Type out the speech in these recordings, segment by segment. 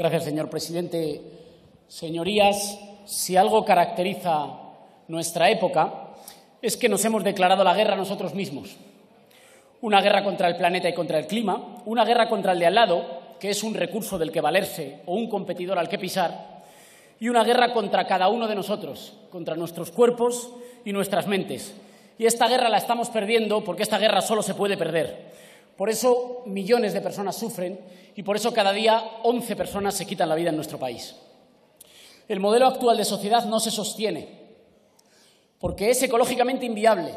Gracias, señor presidente. Señorías, si algo caracteriza nuestra época es que nos hemos declarado la guerra nosotros mismos. Una guerra contra el planeta y contra el clima, una guerra contra el de al lado, que es un recurso del que valerse o un competidor al que pisar, y una guerra contra cada uno de nosotros, contra nuestros cuerpos y nuestras mentes. Y esta guerra la estamos perdiendo porque esta guerra solo se puede perder. Por eso millones de personas sufren y por eso cada día 11 personas se quitan la vida en nuestro país. El modelo actual de sociedad no se sostiene porque es ecológicamente inviable,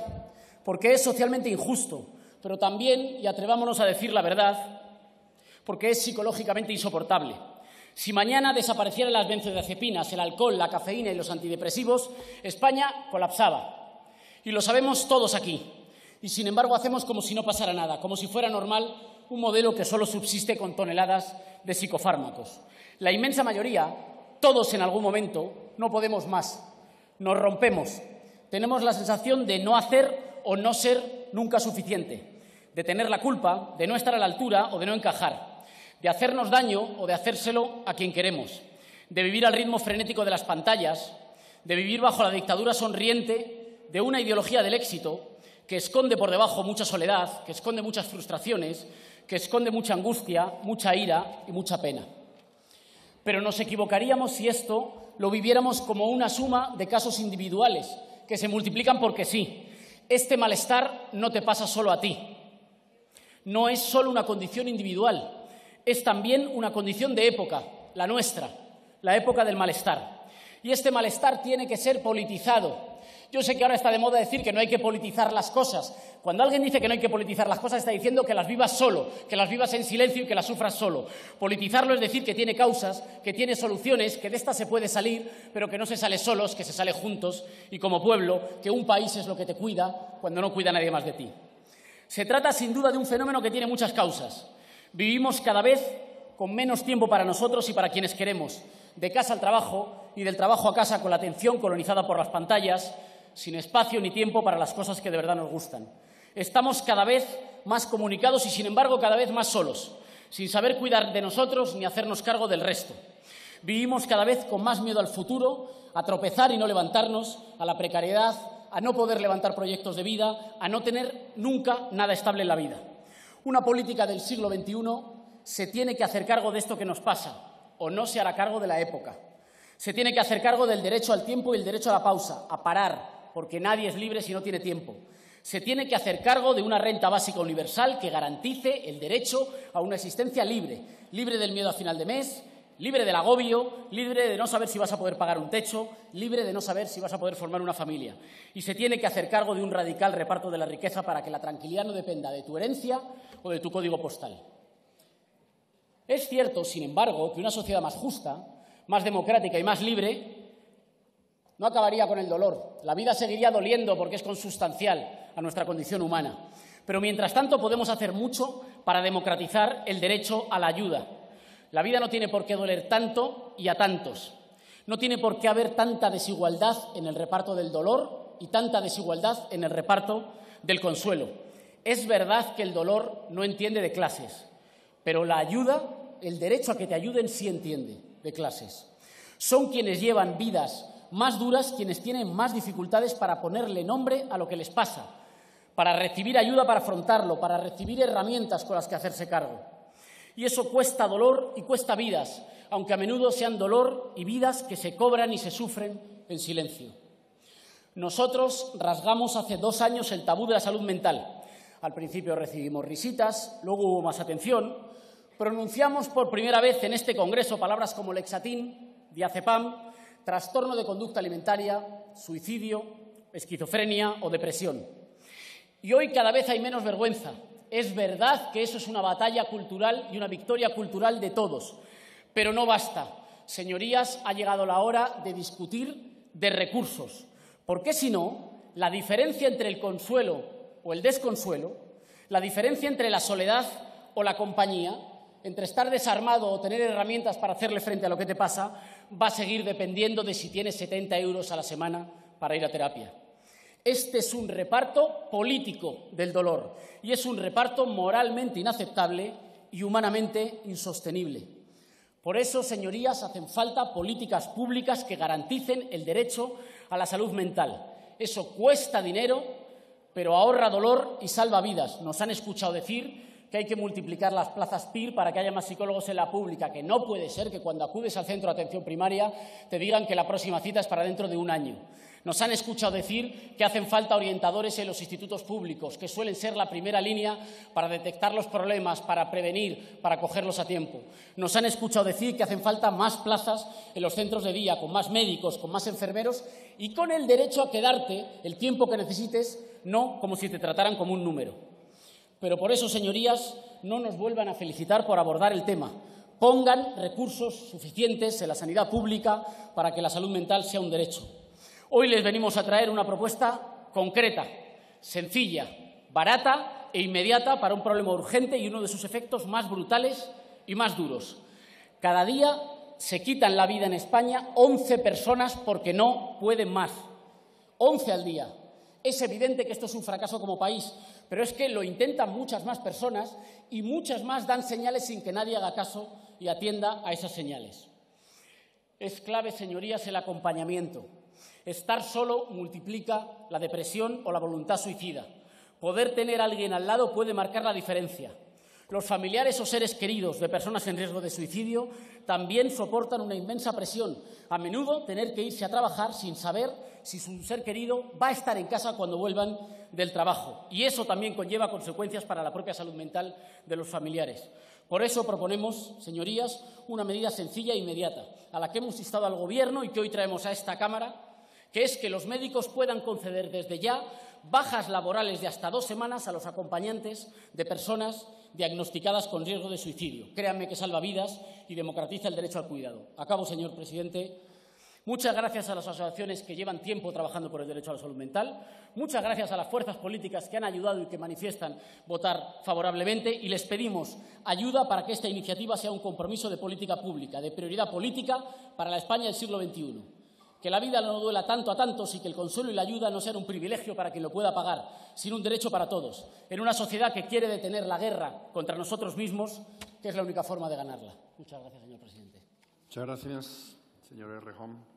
porque es socialmente injusto, pero también, y atrevámonos a decir la verdad, porque es psicológicamente insoportable. Si mañana desaparecieran las benzodiazepinas, el alcohol, la cafeína y los antidepresivos, España colapsaba. Y lo sabemos todos aquí y sin embargo hacemos como si no pasara nada, como si fuera normal un modelo que solo subsiste con toneladas de psicofármacos. La inmensa mayoría, todos en algún momento, no podemos más, nos rompemos, tenemos la sensación de no hacer o no ser nunca suficiente, de tener la culpa, de no estar a la altura o de no encajar, de hacernos daño o de hacérselo a quien queremos, de vivir al ritmo frenético de las pantallas, de vivir bajo la dictadura sonriente de una ideología del éxito que esconde por debajo mucha soledad, que esconde muchas frustraciones, que esconde mucha angustia, mucha ira y mucha pena. Pero nos equivocaríamos si esto lo viviéramos como una suma de casos individuales, que se multiplican porque sí. Este malestar no te pasa solo a ti. No es solo una condición individual, es también una condición de época, la nuestra, la época del malestar. Y este malestar tiene que ser politizado, yo sé que ahora está de moda decir que no hay que politizar las cosas. Cuando alguien dice que no hay que politizar las cosas, está diciendo que las vivas solo, que las vivas en silencio y que las sufras solo. Politizarlo es decir que tiene causas, que tiene soluciones, que de esta se puede salir, pero que no se sale solos, que se sale juntos y como pueblo, que un país es lo que te cuida cuando no cuida nadie más de ti. Se trata sin duda de un fenómeno que tiene muchas causas. Vivimos cada vez con menos tiempo para nosotros y para quienes queremos, de casa al trabajo y del trabajo a casa con la atención colonizada por las pantallas, sin espacio ni tiempo para las cosas que de verdad nos gustan. Estamos cada vez más comunicados y, sin embargo, cada vez más solos, sin saber cuidar de nosotros ni hacernos cargo del resto. Vivimos cada vez con más miedo al futuro, a tropezar y no levantarnos, a la precariedad, a no poder levantar proyectos de vida, a no tener nunca nada estable en la vida. Una política del siglo XXI se tiene que hacer cargo de esto que nos pasa, o no se hará cargo de la época. Se tiene que hacer cargo del derecho al tiempo y el derecho a la pausa, a parar, porque nadie es libre si no tiene tiempo. Se tiene que hacer cargo de una renta básica universal que garantice el derecho a una existencia libre, libre del miedo a final de mes, libre del agobio, libre de no saber si vas a poder pagar un techo, libre de no saber si vas a poder formar una familia. Y se tiene que hacer cargo de un radical reparto de la riqueza para que la tranquilidad no dependa de tu herencia o de tu código postal. Es cierto, sin embargo, que una sociedad más justa, más democrática y más libre no acabaría con el dolor. La vida seguiría doliendo porque es consustancial a nuestra condición humana. Pero mientras tanto podemos hacer mucho para democratizar el derecho a la ayuda. La vida no tiene por qué doler tanto y a tantos. No tiene por qué haber tanta desigualdad en el reparto del dolor y tanta desigualdad en el reparto del consuelo. Es verdad que el dolor no entiende de clases, pero la ayuda, el derecho a que te ayuden, sí entiende de clases. Son quienes llevan vidas más duras quienes tienen más dificultades para ponerle nombre a lo que les pasa, para recibir ayuda para afrontarlo, para recibir herramientas con las que hacerse cargo. Y eso cuesta dolor y cuesta vidas, aunque a menudo sean dolor y vidas que se cobran y se sufren en silencio. Nosotros rasgamos hace dos años el tabú de la salud mental. Al principio recibimos risitas, luego hubo más atención. Pronunciamos por primera vez en este Congreso palabras como lexatín, diazepam, trastorno de conducta alimentaria, suicidio, esquizofrenia o depresión. Y hoy cada vez hay menos vergüenza. Es verdad que eso es una batalla cultural y una victoria cultural de todos, pero no basta. Señorías, ha llegado la hora de discutir de recursos, porque si no, la diferencia entre el consuelo o el desconsuelo, la diferencia entre la soledad o la compañía, entre estar desarmado o tener herramientas para hacerle frente a lo que te pasa, va a seguir dependiendo de si tienes 70 euros a la semana para ir a terapia. Este es un reparto político del dolor y es un reparto moralmente inaceptable y humanamente insostenible. Por eso, señorías, hacen falta políticas públicas que garanticen el derecho a la salud mental. Eso cuesta dinero, pero ahorra dolor y salva vidas. Nos han escuchado decir que hay que multiplicar las plazas PIR para que haya más psicólogos en la pública, que no puede ser que cuando acudes al centro de atención primaria te digan que la próxima cita es para dentro de un año. Nos han escuchado decir que hacen falta orientadores en los institutos públicos, que suelen ser la primera línea para detectar los problemas, para prevenir, para cogerlos a tiempo. Nos han escuchado decir que hacen falta más plazas en los centros de día, con más médicos, con más enfermeros y con el derecho a quedarte el tiempo que necesites, no como si te trataran como un número. Pero por eso, señorías, no nos vuelvan a felicitar por abordar el tema. Pongan recursos suficientes en la sanidad pública para que la salud mental sea un derecho. Hoy les venimos a traer una propuesta concreta, sencilla, barata e inmediata para un problema urgente y uno de sus efectos más brutales y más duros. Cada día se quitan la vida en España 11 personas porque no pueden más. 11 al día. Es evidente que esto es un fracaso como país, pero es que lo intentan muchas más personas y muchas más dan señales sin que nadie haga caso y atienda a esas señales. Es clave, señorías, el acompañamiento. Estar solo multiplica la depresión o la voluntad suicida. Poder tener a alguien al lado puede marcar la diferencia. Los familiares o seres queridos de personas en riesgo de suicidio también soportan una inmensa presión. A menudo tener que irse a trabajar sin saber si su ser querido va a estar en casa cuando vuelvan del trabajo. Y eso también conlleva consecuencias para la propia salud mental de los familiares. Por eso proponemos, señorías, una medida sencilla e inmediata, a la que hemos instado al Gobierno y que hoy traemos a esta Cámara, que es que los médicos puedan conceder desde ya bajas laborales de hasta dos semanas a los acompañantes de personas diagnosticadas con riesgo de suicidio. Créanme que salva vidas y democratiza el derecho al cuidado. Acabo, señor presidente. Muchas gracias a las asociaciones que llevan tiempo trabajando por el derecho a la salud mental. Muchas gracias a las fuerzas políticas que han ayudado y que manifiestan votar favorablemente. Y les pedimos ayuda para que esta iniciativa sea un compromiso de política pública, de prioridad política para la España del siglo XXI que la vida no duela tanto a tantos y que el consuelo y la ayuda no sean un privilegio para quien lo pueda pagar, sino un derecho para todos, en una sociedad que quiere detener la guerra contra nosotros mismos, que es la única forma de ganarla. Muchas gracias, señor presidente. Muchas gracias, señor Errejón.